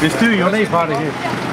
We sturen jou even hier.